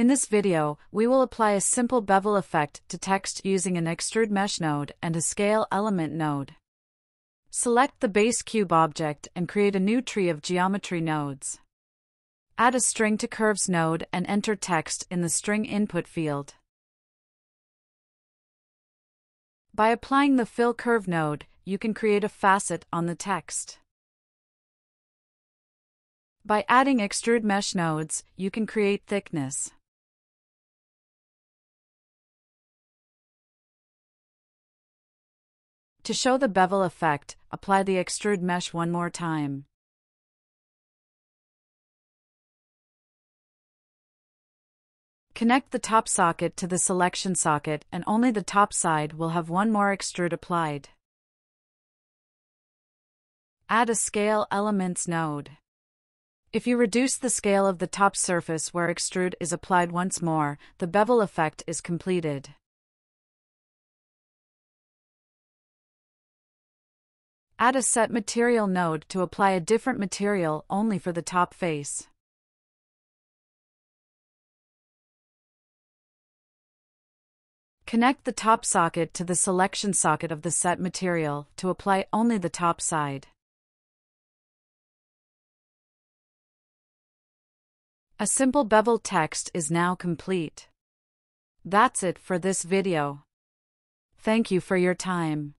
In this video, we will apply a simple bevel effect to text using an extrude mesh node and a scale element node. Select the base cube object and create a new tree of geometry nodes. Add a string to curves node and enter text in the string input field. By applying the fill curve node, you can create a facet on the text. By adding extrude mesh nodes, you can create thickness. To show the bevel effect, apply the extrude mesh one more time. Connect the top socket to the selection socket and only the top side will have one more extrude applied. Add a Scale Elements node. If you reduce the scale of the top surface where extrude is applied once more, the bevel effect is completed. Add a Set Material node to apply a different material only for the top face. Connect the top socket to the selection socket of the set material to apply only the top side. A simple bevel text is now complete. That's it for this video. Thank you for your time.